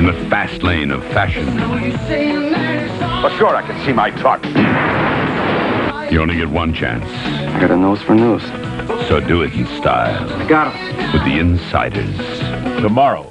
In the fast lane of fashion. Well, sure, I can see my truck. You only get one chance, I got a nose for news. so do it in style I got him. with the Insiders. Tomorrow